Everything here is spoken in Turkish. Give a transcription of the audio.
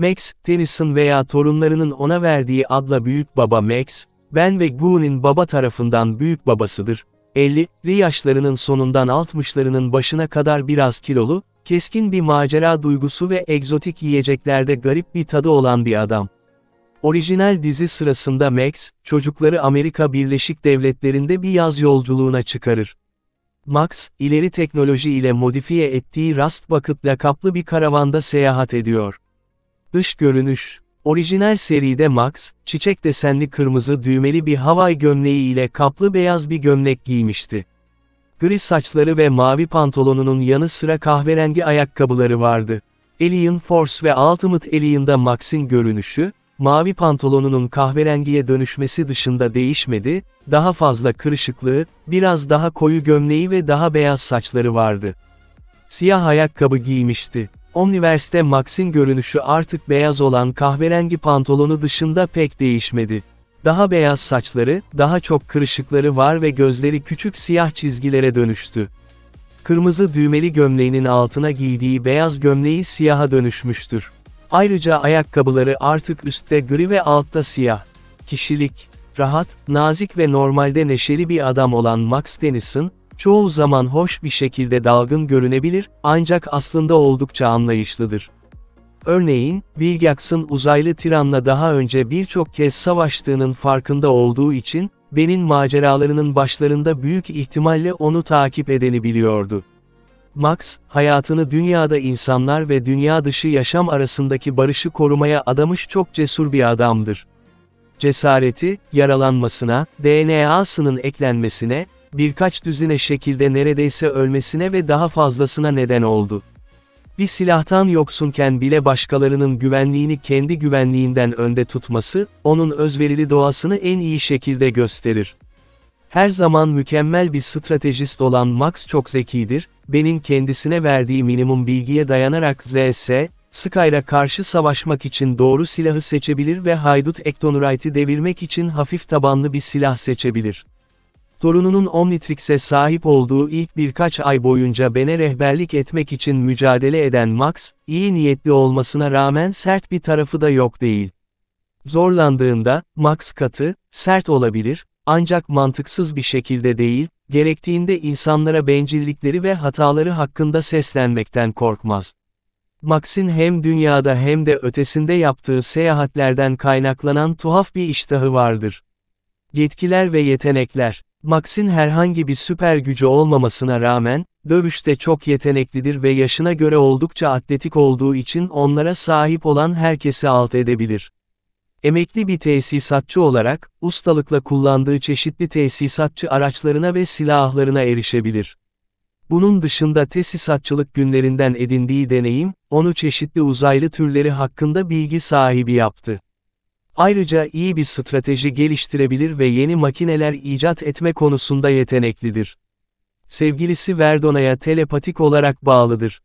Max, Tennyson veya torunlarının ona verdiği adla büyük baba Max, ben ve Goo'nin baba tarafından büyük babasıdır. 50'li yaşlarının sonundan 60'larının başına kadar biraz kilolu, keskin bir macera duygusu ve egzotik yiyeceklerde garip bir tadı olan bir adam. Orijinal dizi sırasında Max, çocukları Amerika Birleşik Devletleri'nde bir yaz yolculuğuna çıkarır. Max, ileri teknoloji ile modifiye ettiği Rust Bucket lakaplı bir karavanda seyahat ediyor. Dış görünüş Orijinal seride Max, çiçek desenli kırmızı düğmeli bir havai gömleği ile kaplı beyaz bir gömlek giymişti. Gri saçları ve mavi pantolonunun yanı sıra kahverengi ayakkabıları vardı. Alien Force ve Ultimate Alien'da Max'in görünüşü, mavi pantolonunun kahverengiye dönüşmesi dışında değişmedi, daha fazla kırışıklığı, biraz daha koyu gömleği ve daha beyaz saçları vardı. Siyah ayakkabı giymişti. Omniverse'te Max'in görünüşü artık beyaz olan kahverengi pantolonu dışında pek değişmedi. Daha beyaz saçları, daha çok kırışıkları var ve gözleri küçük siyah çizgilere dönüştü. Kırmızı düğmeli gömleğinin altına giydiği beyaz gömleği siyaha dönüşmüştür. Ayrıca ayakkabıları artık üstte gri ve altta siyah. Kişilik, rahat, nazik ve normalde neşeli bir adam olan Max Dennison, çoğu zaman hoş bir şekilde dalgın görünebilir, ancak aslında oldukça anlayışlıdır. Örneğin, Vilgax'ın uzaylı tiranla daha önce birçok kez savaştığının farkında olduğu için, Ben'in maceralarının başlarında büyük ihtimalle onu takip edeni biliyordu. Max, hayatını dünyada insanlar ve dünya dışı yaşam arasındaki barışı korumaya adamış çok cesur bir adamdır. Cesareti, yaralanmasına, DNA'sının eklenmesine, birkaç düzine şekilde neredeyse ölmesine ve daha fazlasına neden oldu. Bir silahtan yoksunken bile başkalarının güvenliğini kendi güvenliğinden önde tutması, onun özverili doğasını en iyi şekilde gösterir. Her zaman mükemmel bir stratejist olan Max çok zekidir, Ben'in kendisine verdiği minimum bilgiye dayanarak ZS, Skyra karşı savaşmak için doğru silahı seçebilir ve haydut Ektonurite'i devirmek için hafif tabanlı bir silah seçebilir. Torununun Omnitrix'e sahip olduğu ilk birkaç ay boyunca Ben'e rehberlik etmek için mücadele eden Max, iyi niyetli olmasına rağmen sert bir tarafı da yok değil. Zorlandığında, Max katı, sert olabilir, ancak mantıksız bir şekilde değil, gerektiğinde insanlara bencillikleri ve hataları hakkında seslenmekten korkmaz. Max'in hem dünyada hem de ötesinde yaptığı seyahatlerden kaynaklanan tuhaf bir iştahı vardır. Yetkiler ve yetenekler Max'in herhangi bir süper gücü olmamasına rağmen, dövüşte çok yeteneklidir ve yaşına göre oldukça atletik olduğu için onlara sahip olan herkesi alt edebilir. Emekli bir tesisatçı olarak, ustalıkla kullandığı çeşitli tesisatçı araçlarına ve silahlarına erişebilir. Bunun dışında tesisatçılık günlerinden edindiği deneyim, onu çeşitli uzaylı türleri hakkında bilgi sahibi yaptı. Ayrıca iyi bir strateji geliştirebilir ve yeni makineler icat etme konusunda yeteneklidir. Sevgilisi Verdona'ya telepatik olarak bağlıdır.